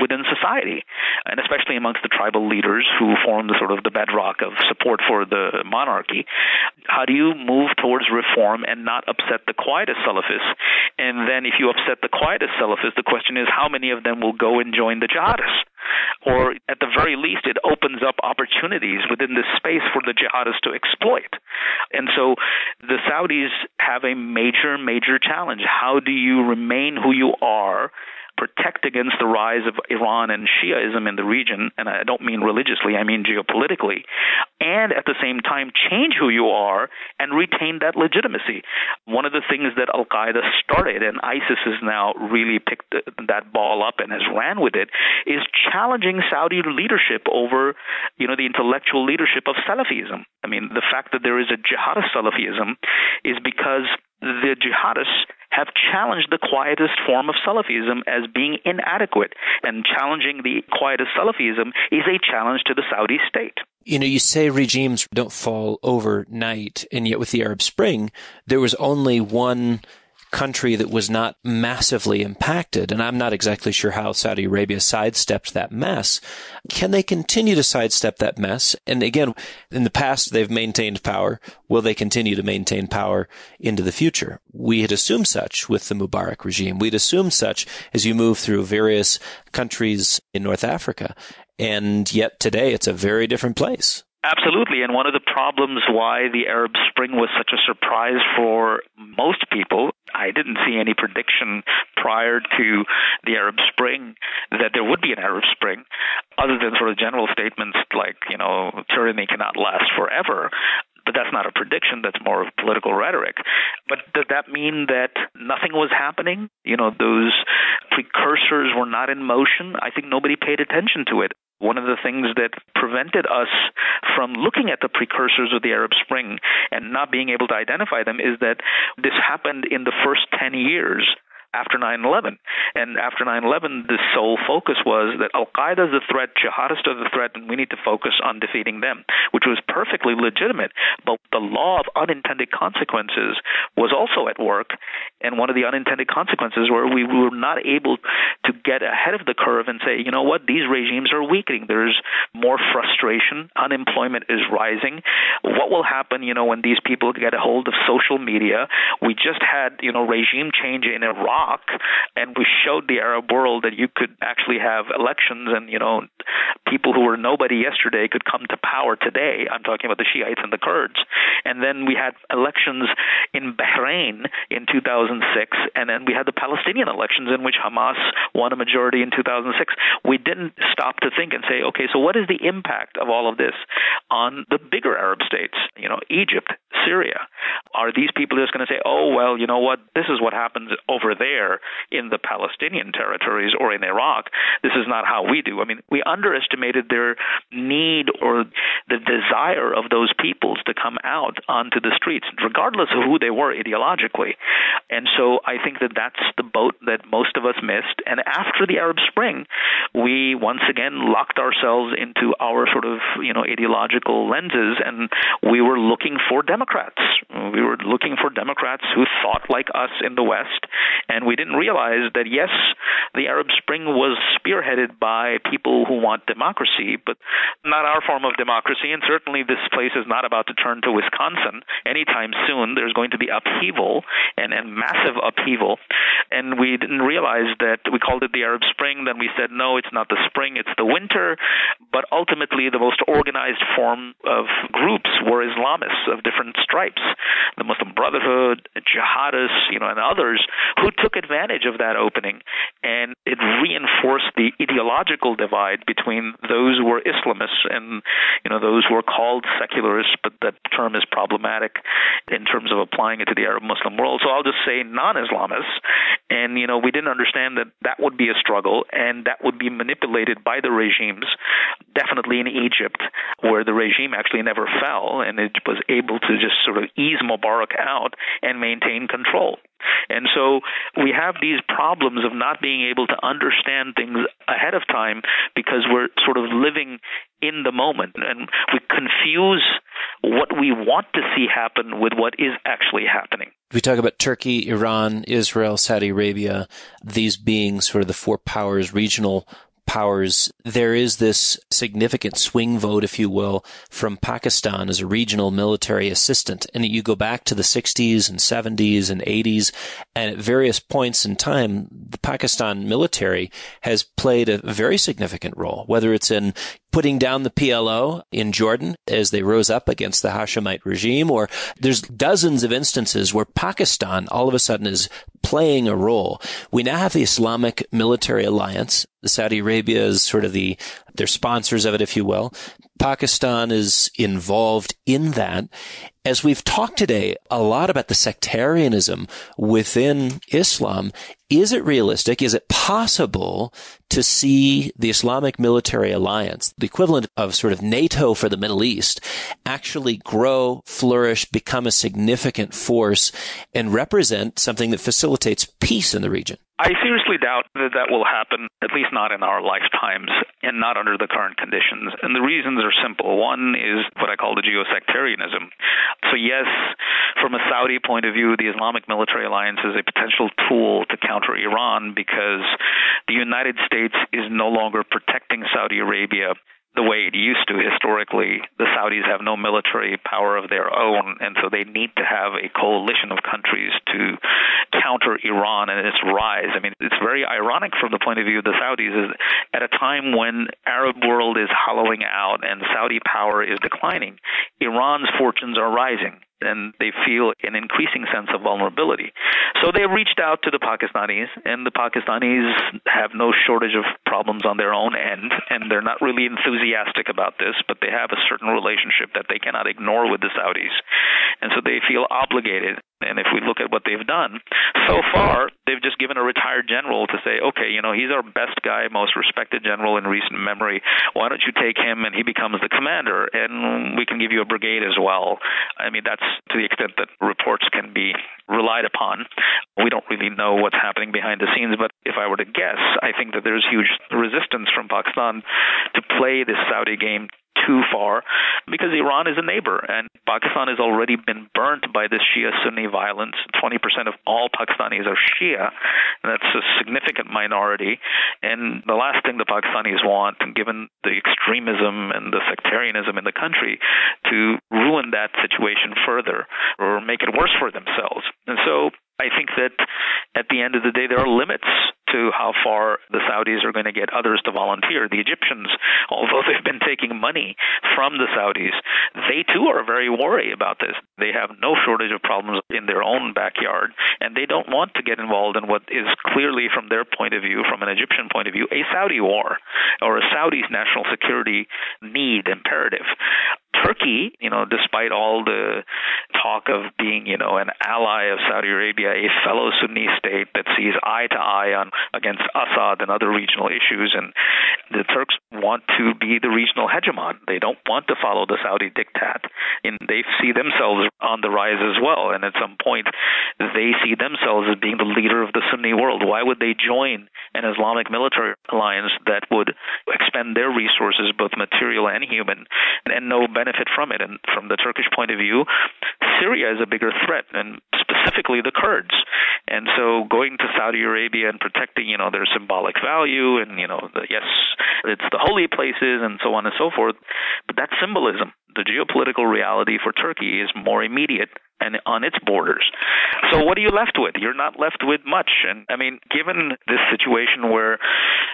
within society, and especially amongst the tribal leaders who form the sort of the bedrock of support for the monarchy. How do you move towards reform and not upset the quietist Salafists? And then, if you upset the quietist Salafists, the question is how many of them will go and join the jihadists? Or at the very least, it opens up opportunities within this space for the jihadists to exploit. And so the Saudis have a major, major challenge. How do you remain who you are protect against the rise of Iran and Shiaism in the region, and I don't mean religiously, I mean geopolitically, and at the same time change who you are and retain that legitimacy. One of the things that Al Qaeda started, and ISIS has now really picked that ball up and has ran with it, is challenging Saudi leadership over, you know, the intellectual leadership of Salafism. I mean, the fact that there is a jihadist Salafism is because the jihadists have challenged the quietist form of Salafism as being inadequate, and challenging the quietist Salafism is a challenge to the Saudi state. You know, you say regimes don't fall overnight, and yet with the Arab Spring, there was only one country that was not massively impacted. And I'm not exactly sure how Saudi Arabia sidestepped that mess. Can they continue to sidestep that mess? And again, in the past, they've maintained power. Will they continue to maintain power into the future? We had assumed such with the Mubarak regime. We'd assumed such as you move through various countries in North Africa. And yet today it's a very different place. Absolutely. And one of the problems why the Arab Spring was such a surprise for most people, I didn't see any prediction prior to the Arab Spring that there would be an Arab Spring, other than sort of general statements like, you know, tyranny cannot last forever but that's not a prediction. That's more of political rhetoric. But does that mean that nothing was happening? You know, those precursors were not in motion. I think nobody paid attention to it. One of the things that prevented us from looking at the precursors of the Arab Spring and not being able to identify them is that this happened in the first 10 years after 9/11. And after 9/11, the sole focus was that Al Qaeda is the threat, jihadists are the threat, and we need to focus on defeating them, which was perfectly legitimate. But the law of unintended consequences was also at work, and one of the unintended consequences were we were not able to get ahead of the curve and say, you know what, these regimes are weakening. There's more frustration, unemployment is rising. What will happen, you know, when these people get a hold of social media? We just had, you know, regime change in Iraq And we showed the Arab world that you could actually have elections and, you know, people who were nobody yesterday could come to power today. I'm talking about the Shiites and the Kurds. And then we had elections in Bahrain in 2006, and then we had the Palestinian elections in which Hamas won a majority in 2006. We didn't stop to think and say, okay, so what is the impact of all of this on the bigger Arab states? You know, Egypt, Syria. Are these people just going to say, oh, well, you know what, this is what happens over there in the Palestinian territories or in Iraq. This is not how we do. I mean, we underestimated their need or the desire of those peoples to come out onto the streets, regardless of who they were ideologically. And so I think that that's the boat that most of us missed. And after the Arab Spring, we once again locked ourselves into our sort of, you know, ideological lenses and we were looking for Democrats. We were looking for Democrats who thought like us in the West. And we didn't realize that, yes, the Arab Spring was spearheaded by people who want democracy, but not our form of democracy. And certainly this place is not about to turn to Wisconsin anytime soon. There's going to be upheaval and, and massive upheaval. And we didn't realize that we called it the Arab Spring. Then we said, no, it's not the spring, it's the winter. But ultimately, the most organized form of groups were Islamists of different stripes the Muslim Brotherhood, jihadists, you know, and others who took advantage of that opening. And it reinforced the ideological divide between those who were Islamists and, you know, those who were called secularists, but that term is problematic in terms of applying it to the Arab Muslim world. So I'll just say non Islamists. And, you know, we didn't understand that that would be a struggle and that would be manipulated by the regimes, definitely in Egypt, where the regime actually never fell and it was able to just sort of ease Mubarak out and maintain control. And so we have these problems of not being able to understand things ahead of time because we're sort of living in the moment and we confuse what we want to see happen with what is actually happening. We talk about Turkey, Iran, Israel, Saudi Arabia, these being sort of the four powers, regional powers, there is this significant swing vote, if you will, from Pakistan as a regional military assistant. And you go back to the 60s and 70s and 80s, and at various points in time, the Pakistan military has played a very significant role, whether it's in putting down the PLO in Jordan as they rose up against the Hashemite regime, or there's dozens of instances where Pakistan all of a sudden is playing a role. We now have the Islamic military alliance. Saudi Arabia is sort of the, they're sponsors of it, if you will. Pakistan is involved in that. As we've talked today a lot about the sectarianism within Islam, is it realistic? Is it possible to see the Islamic military alliance, the equivalent of sort of NATO for the Middle East, actually grow, flourish, become a significant force and represent something that facilitates peace in the region? I seriously doubt that that will happen, at least not in our lifetimes and not under the current conditions. And the reasons are simple. One is what I call the geosectarianism. So, yes, from a Saudi point of view, the Islamic military alliance is a potential tool to counter Iran because the United States is no longer protecting Saudi Arabia the way it used to historically. The Saudis have no military power of their own, and so they need to have a coalition of countries to counter Iran and its rise. I mean, it's very ironic from the point of view of the Saudis is at a time when Arab world is hollowing out and Saudi power is declining, Iran's fortunes are rising and they feel an increasing sense of vulnerability. So they reached out to the Pakistanis, and the Pakistanis have no shortage of problems on their own end, and they're not really enthusiastic about this, but they have a certain relationship that they cannot ignore with the Saudis. And so they feel obligated. And if we look at what they've done, so far, they've just given a retired general to say, okay, you know, he's our best guy, most respected general in recent memory. Why don't you take him and he becomes the commander? And we can give you a brigade as well. I mean, that's to the extent that reports can be relied upon. We don't really know what's happening behind the scenes, but if I were to guess, I think that there's huge resistance from Pakistan to play this Saudi game too far because Iran is a neighbor and Pakistan has already been burnt by this Shia Sunni violence. 20% of all Pakistanis are Shia. And that's a significant minority. And the last thing the Pakistanis want, given the extremism and the sectarianism in the country, to ruin that situation further or make it worse for themselves. And so I think that at the end of the day, there are limits to how far the Saudis are going to get others to volunteer. The Egyptians, although they've been taking money from the Saudis, they too are very worried about this. They have no shortage of problems in their own backyard, and they don't want to get involved in what is clearly, from their point of view, from an Egyptian point of view, a Saudi war or a Saudi's national security need imperative. Turkey, you know, despite all the talk of being, you know, an ally of Saudi Arabia, a fellow Sunni state that sees eye to eye on against Assad and other regional issues, and the Turks want to be the regional hegemon. They don't want to follow the Saudi diktat, and they see themselves on the rise as well. And at some point, they see themselves as being the leader of the Sunni world. Why would they join an Islamic military alliance that would expend their resources, both material and human, and no benefit from it? And from the Turkish point of view, Syria is a bigger threat, and specifically the Kurds. And so going to Saudi Arabia and protecting, you know, their symbolic value and, you know, the, yes, it's the holy places and so on and so forth, but that's symbolism. The geopolitical reality for Turkey is more immediate and on its borders. So what are you left with? You're not left with much. And I mean, given this situation where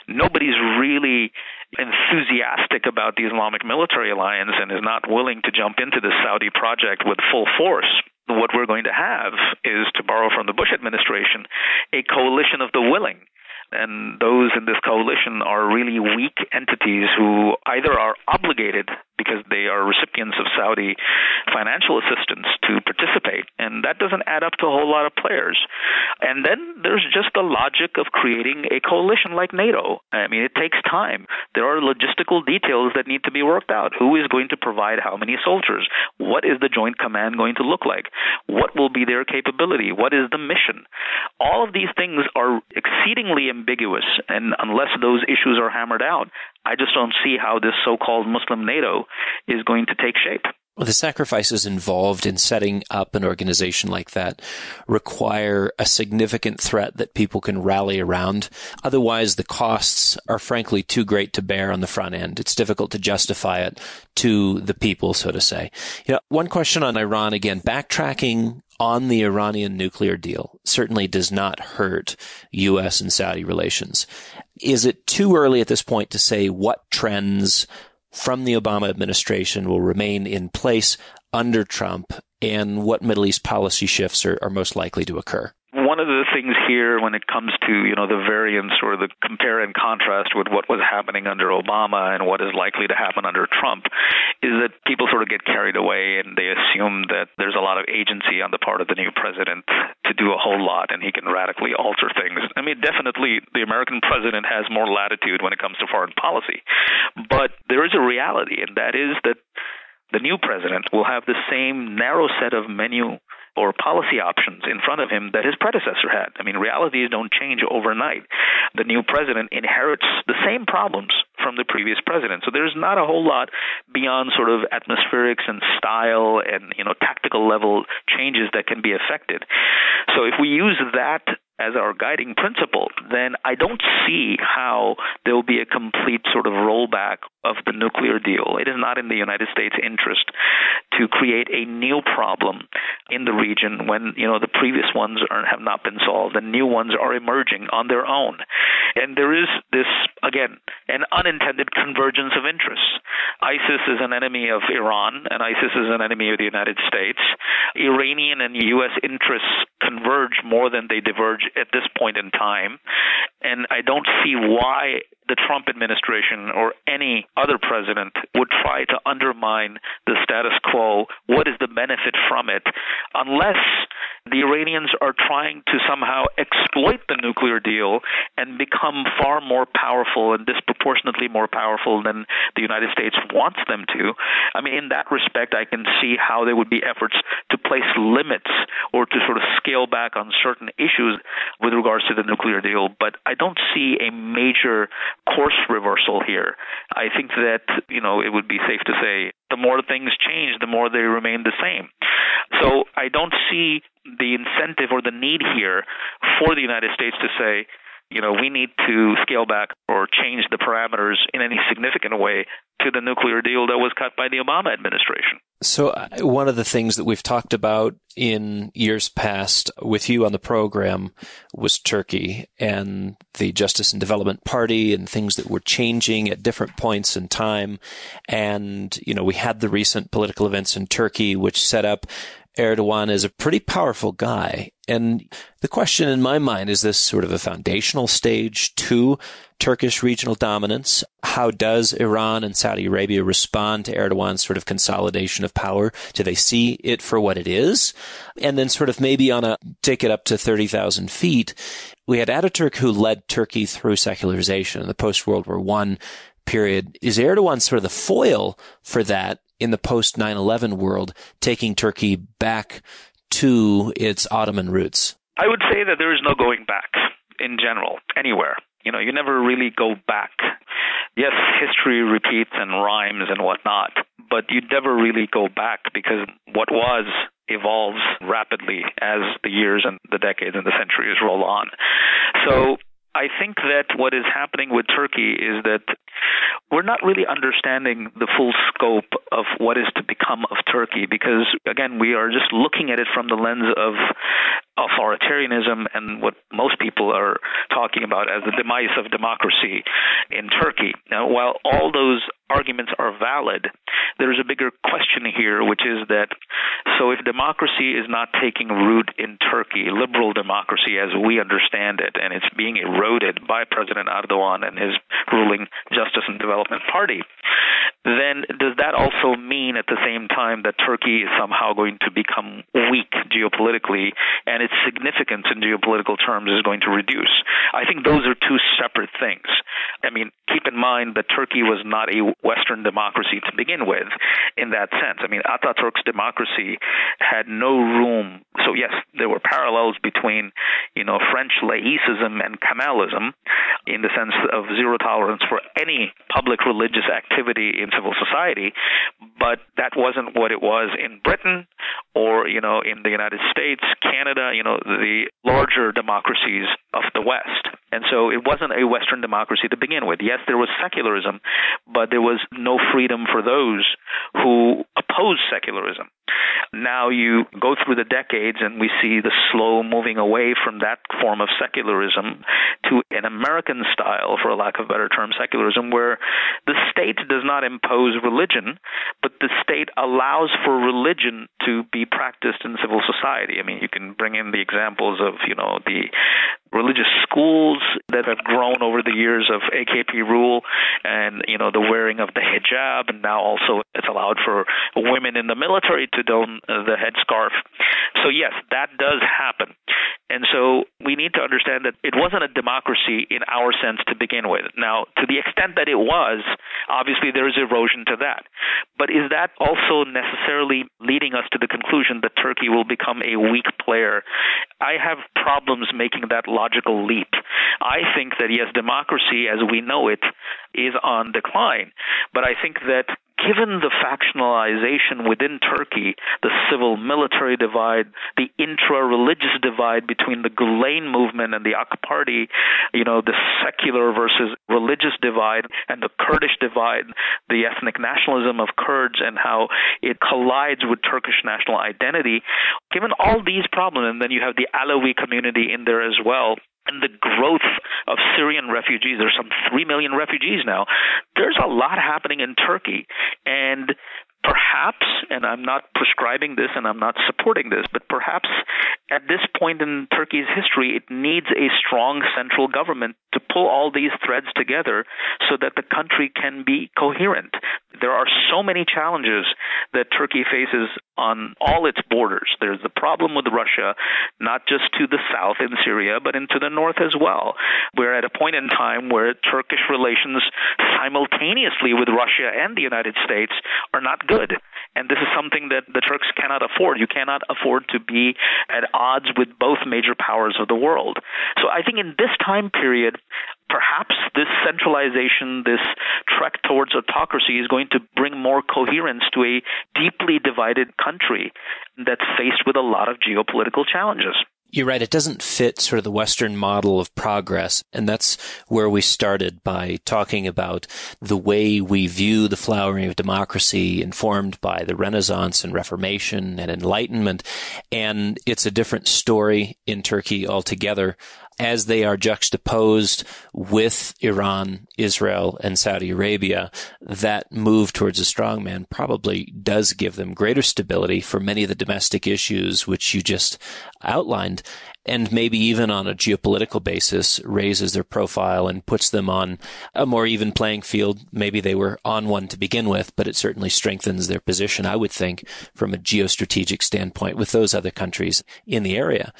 nobody's really enthusiastic about the Islamic military alliance and is not willing to jump into the Saudi project with full force, what we're going to have is, to borrow from the Bush administration, a coalition of the willing. And those in this coalition are really weak entities who either are obligated because they are recipients of Saudi financial assistance to participate, and that doesn't add up to a whole lot of players. And then there's just the logic of creating a coalition like NATO. I mean, it takes time. There are logistical details that need to be worked out. Who is going to provide how many soldiers? What is the joint command going to look like? What will be their capability? What is the mission? All of these things are exceedingly ambiguous, and unless those issues are hammered out, I just don't see how this so-called Muslim NATO is going to take shape. The sacrifices involved in setting up an organization like that require a significant threat that people can rally around. Otherwise, the costs are frankly too great to bear on the front end. It's difficult to justify it to the people, so to say. You know, one question on Iran again, backtracking on the Iranian nuclear deal certainly does not hurt U.S. and Saudi relations. Is it too early at this point to say what trends from the Obama administration will remain in place under Trump and what Middle East policy shifts are, are most likely to occur? One of the things here when it comes to you know the variance or the compare and contrast with what was happening under Obama and what is likely to happen under Trump is that people sort of get carried away and they assume that there's a lot of agency on the part of the new president to do a whole lot and he can radically alter things. I mean, definitely the American president has more latitude when it comes to foreign policy, but there is a reality, and that is that the new president will have the same narrow set of menu or policy options in front of him that his predecessor had. I mean, realities don't change overnight. The new president inherits the same problems from the previous president. So there's not a whole lot beyond sort of atmospherics and style and, you know, tactical level changes that can be affected. So if we use that as our guiding principle, then I don't see how there will be a complete sort of rollback of the nuclear deal. It is not in the United States' interest to create a new problem in the region when you know the previous ones are, have not been solved and new ones are emerging on their own. And there is this again an unintended convergence of interests. ISIS is an enemy of Iran, and ISIS is an enemy of the United States. Iranian and U.S. interests converge more than they diverge at this point in time. And I don't see why the Trump administration or any other president would try to undermine the status quo. What is the benefit from it? Unless the Iranians are trying to somehow exploit the nuclear deal and become far more powerful and disproportionately more powerful than the United States wants them to. I mean, in that respect, I can see how there would be efforts to place limits or to sort of scale back on certain issues with regards to the nuclear deal. But I don't see a major course reversal here. I think that, you know, it would be safe to say the more things change, the more they remain the same. So I don't see the incentive or the need here for the United States to say, you know, we need to scale back or change the parameters in any significant way to the nuclear deal that was cut by the Obama administration. So, uh, one of the things that we've talked about in years past with you on the program was Turkey and the Justice and Development Party and things that were changing at different points in time. And, you know, we had the recent political events in Turkey, which set up Erdogan is a pretty powerful guy. And the question in my mind is this sort of a foundational stage to Turkish regional dominance? How does Iran and Saudi Arabia respond to Erdogan's sort of consolidation of power? Do they see it for what it is? And then sort of maybe on a take it up to 30,000 feet, we had Ataturk who led Turkey through secularization in the post World War I period. Is Erdogan sort of the foil for that in the post 9-11 world, taking Turkey back to its Ottoman roots? I would say that there is no going back in general, anywhere. You know, you never really go back. Yes, history repeats and rhymes and whatnot, but you never really go back because what was evolves rapidly as the years and the decades and the centuries roll on. So I think that what is happening with Turkey is that we're not really understanding the full scope of what is to become of Turkey because, again, we are just looking at it from the lens of authoritarianism and what most people are talking about as the demise of democracy in Turkey. Now, while all those arguments are valid, there's a bigger question here, which is that so if democracy is not taking root in Turkey, liberal democracy as we understand it, and it's being eroded by President Erdogan and his ruling Justice and Development Party, then does that also mean at the same time that Turkey is somehow going to become weak geopolitically and its significance in geopolitical terms is going to reduce? I think those are two separate things. I mean, keep in mind that Turkey was not a Western democracy to begin with in that sense. I mean, Ataturk's democracy had no room. So, yes, there were parallels between, you know, French laicism and Kemalism in the sense of zero tolerance for any public religious activity in civil society, but that wasn't what it was in Britain or, you know, in the United States, Canada, you know, the larger democracies of the West. And so it wasn't a Western democracy to begin with. Yes, there was secularism, but there was no freedom for those who opposed secularism. Now you go through the decades and we see the slow moving away from that form of secularism to an American style, for lack of a better term, secularism, where the state does not impose religion, but the state allows for religion to be practiced in civil society. I mean, you can bring in the examples of, you know, the religious schools that have grown over the years of AKP rule and, you know, the wearing of the hijab, and now also it's allowed for women in the military to don uh, the headscarf. So, yes, that does happen. And so we need to understand that it wasn't a democracy in our sense to begin with. Now, to the extent that it was, obviously there is erosion to that. But is that also necessarily leading us to the conclusion that Turkey will become a weak player? I have problems making that logical leap. I think that, yes, democracy as we know it is on decline. But I think that given the factionalization within Turkey, the civil military divide, the intra religious divide between the Gulen movement and the AK Party, you know, the secular versus religious divide, and the Kurdish divide, the ethnic nationalism of Kurds, and how it collides with Turkish national identity. Given all these problems, and then you have the Alawi community in there as well, and the growth of Syrian refugees. There's some 3 million refugees now. There's a lot happening in Turkey. And perhaps, and I'm not prescribing this and I'm not supporting this, but perhaps at this point in Turkey's history, it needs a strong central government to pull all these threads together so that the country can be coherent. There are so many challenges that Turkey faces on all its borders. There's a problem with Russia, not just to the south in Syria, but into the north as well. We're at a point in time where Turkish relations simultaneously with Russia and the United States are not good. And this is something that the Turks cannot afford. You cannot afford to be at odds with both major powers of the world. So I think in this time period, perhaps this centralization, this trek towards autocracy is going to bring more coherence to a deeply divided country that's faced with a lot of geopolitical challenges. You're right. It doesn't fit sort of the Western model of progress. And that's where we started by talking about the way we view the flowering of democracy informed by the Renaissance and Reformation and Enlightenment. And it's a different story in Turkey altogether as they are juxtaposed with Iran, Israel, and Saudi Arabia, that move towards a strongman probably does give them greater stability for many of the domestic issues which you just outlined and maybe even on a geopolitical basis raises their profile and puts them on a more even playing field. Maybe they were on one to begin with, but it certainly strengthens their position, I would think, from a geostrategic standpoint with those other countries in the area.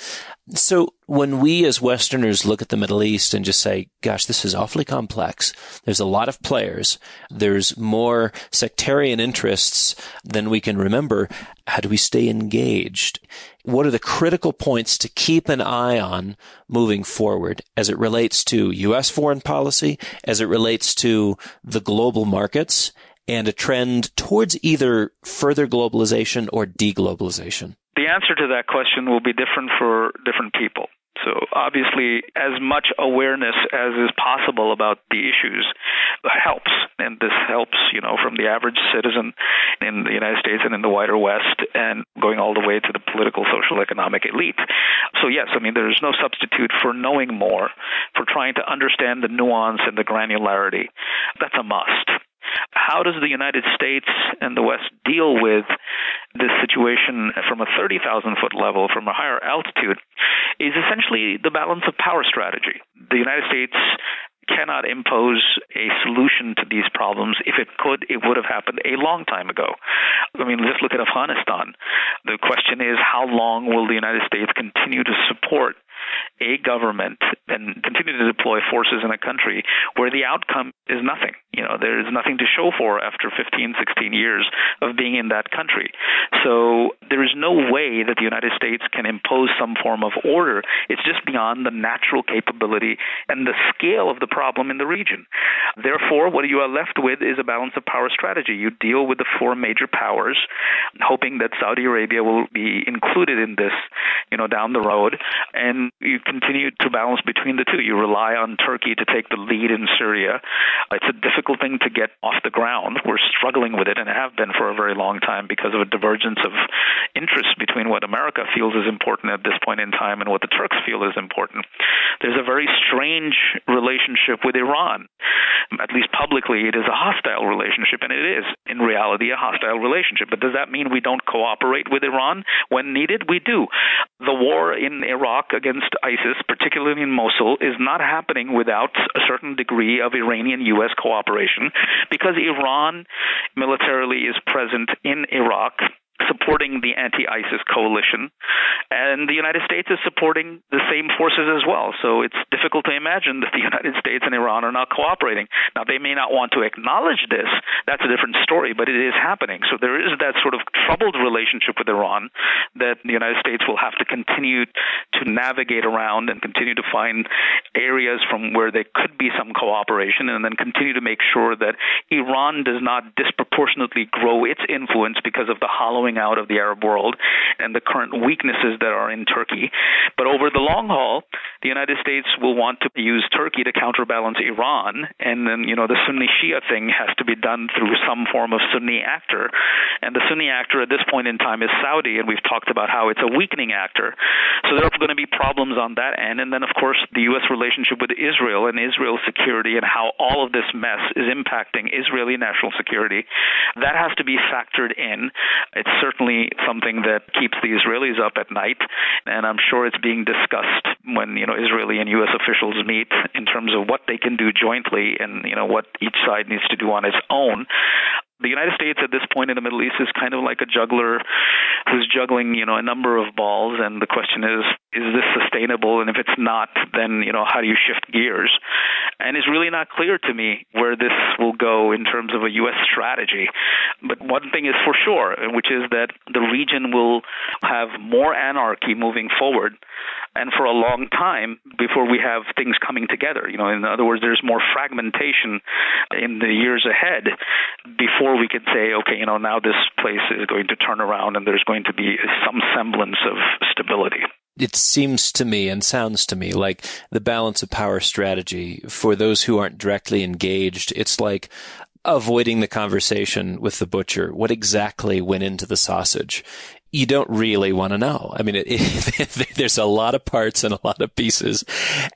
So when we as Westerners look at the Middle East and just say, gosh, this is awfully complex. There's a lot of players. There's more sectarian interests than we can remember. How do we stay engaged? What are the critical points to keep an eye on moving forward as it relates to U.S. foreign policy, as it relates to the global markets, and a trend towards either further globalization or deglobalization? The answer to that question will be different for different people. So obviously, as much awareness as is possible about the issues helps, and this helps, you know, from the average citizen in the United States and in the wider West, and going all the way to the political, social, economic elite. So yes, I mean, there's no substitute for knowing more, for trying to understand the nuance and the granularity. That's a must. How does the United States and the West deal with this situation from a 30,000 foot level, from a higher altitude, is essentially the balance of power strategy. The United States cannot impose a solution to these problems. If it could, it would have happened a long time ago. I mean, let's look at Afghanistan. The question is how long will the United States continue to support a government and continue to deploy forces in a country where the outcome is nothing. You know, there is nothing to show for after 15, 16 years of being in that country. So there is no way that the United States can impose some form of order. It's just beyond the natural capability and the scale of the problem in the region. Therefore, what you are left with is a balance of power strategy. You deal with the four major powers, hoping that Saudi Arabia will be included in this, you know, down the road, and you continue to balance between the two. You rely on Turkey to take the lead in Syria. It's a difficult thing to get off the ground. We're struggling with it and have been for a very long time because of a divergence of interest between what America feels is important at this point in time and what the Turks feel is important. There's a very strange relationship with Iran. At least publicly, it is a hostile relationship, and it is, in reality, a hostile relationship. But does that mean we don't cooperate with Iran when needed? We do. The war in Iraq against ISIS, particularly in Mosul, is not happening without a certain degree of Iranian U.S. cooperation because Iran militarily is present in Iraq supporting the anti-ISIS coalition, and the United States is supporting the same forces as well. So it's difficult to imagine that the United States and Iran are not cooperating. Now they may not want to acknowledge this. That's a different story, but it is happening. So there is that sort of troubled relationship with Iran that the United States will have to continue to navigate around and continue to find areas from where there could be some cooperation, and then continue to make sure that Iran does not disproportionately grow its influence because of the hollowing out of the Arab world and the current weaknesses that are in Turkey. But over the long haul, the United States will want to use Turkey to counterbalance Iran, and then you know the Sunni Shia thing has to be done through some form of Sunni actor, and the Sunni actor at this point in time is Saudi, and we've talked about how it's a weakening actor. So there are going to be problems on that end, and then of course the U.S. relationship with Israel and Israel's security and how all of this mess is impacting Israeli national security. That has to be factored in. It's certainly something that keeps the Israelis up at night, and I'm sure it's being discussed when you know Israeli and U.S. officials meet in terms of what they can do jointly and you know what each side needs to do on its own the United States at this point in the Middle East is kind of like a juggler who's juggling, you know, a number of balls and the question is is this sustainable and if it's not then, you know, how do you shift gears? And it's really not clear to me where this will go in terms of a US strategy. But one thing is for sure, which is that the region will have more anarchy moving forward and for a long time before we have things coming together. You know, in other words, there's more fragmentation in the years ahead before we can say, okay, you know, now this place is going to turn around and there's going to be some semblance of stability. it seems to me and sounds to me like the balance of power strategy for those who aren't directly engaged. It's like avoiding the conversation with the butcher. What exactly went into the sausage? You don't really want to know. I mean, it, it, there's a lot of parts and a lot of pieces.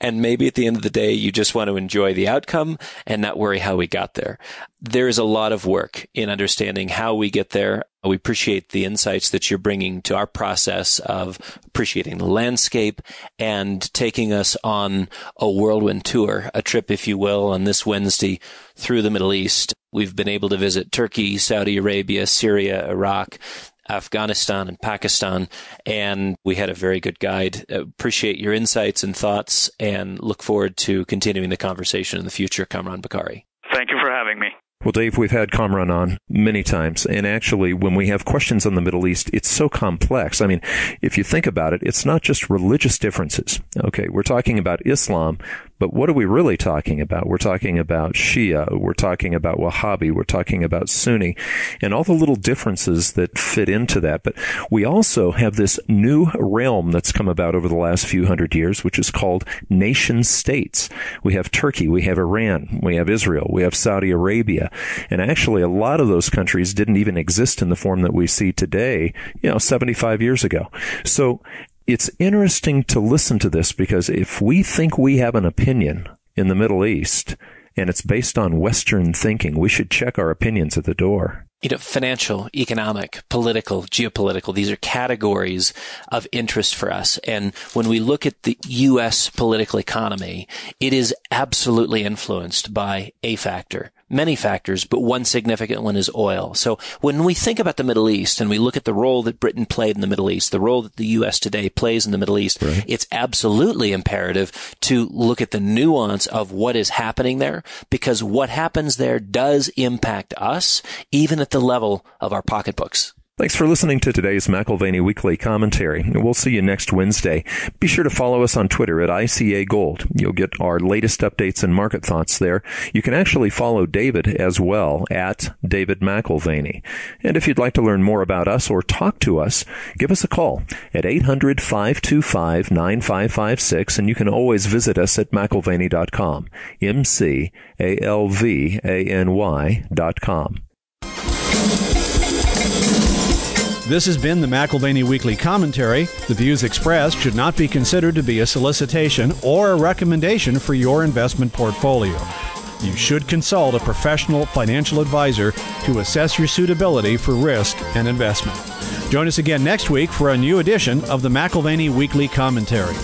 And maybe at the end of the day, you just want to enjoy the outcome and not worry how we got there. There is a lot of work in understanding how we get there. We appreciate the insights that you're bringing to our process of appreciating the landscape and taking us on a whirlwind tour, a trip, if you will, on this Wednesday through the Middle East. We've been able to visit Turkey, Saudi Arabia, Syria, Iraq, Afghanistan and Pakistan. And we had a very good guide. Appreciate your insights and thoughts and look forward to continuing the conversation in the future, Kamran Bokhari. Thank you for having me. Well, Dave, we've had Kamran on many times, and actually, when we have questions on the Middle East, it's so complex. I mean, if you think about it, it's not just religious differences. Okay, we're talking about Islam, but what are we really talking about? We're talking about Shia, we're talking about Wahhabi, we're talking about Sunni, and all the little differences that fit into that. But we also have this new realm that's come about over the last few hundred years, which is called nation states. We have Turkey, we have Iran, we have Israel, we have Saudi Arabia, and actually a lot of those countries didn't even exist in the form that we see today, you know, 75 years ago. So it's interesting to listen to this because if we think we have an opinion in the Middle East and it's based on Western thinking, we should check our opinions at the door. You know, financial, economic, political, geopolitical, these are categories of interest for us. And when we look at the U.S. political economy, it is absolutely influenced by a factor, many factors, but one significant one is oil. So when we think about the Middle East and we look at the role that Britain played in the Middle East, the role that the U.S. today plays in the Middle East, right. it's absolutely imperative to look at the nuance of what is happening there because what happens there does impact us, even at the level of our pocketbooks. Thanks for listening to today's McAlvany Weekly Commentary. We'll see you next Wednesday. Be sure to follow us on Twitter at ICA Gold. You'll get our latest updates and market thoughts there. You can actually follow David as well at David McAlvany. And if you'd like to learn more about us or talk to us, give us a call at 800-525-9556 and you can always visit us at McAlvany.com. M-C-A-L-V-A-N-Y dot com. This has been the McAlvany Weekly Commentary. The views expressed should not be considered to be a solicitation or a recommendation for your investment portfolio. You should consult a professional financial advisor to assess your suitability for risk and investment. Join us again next week for a new edition of the McAlvany Weekly Commentary.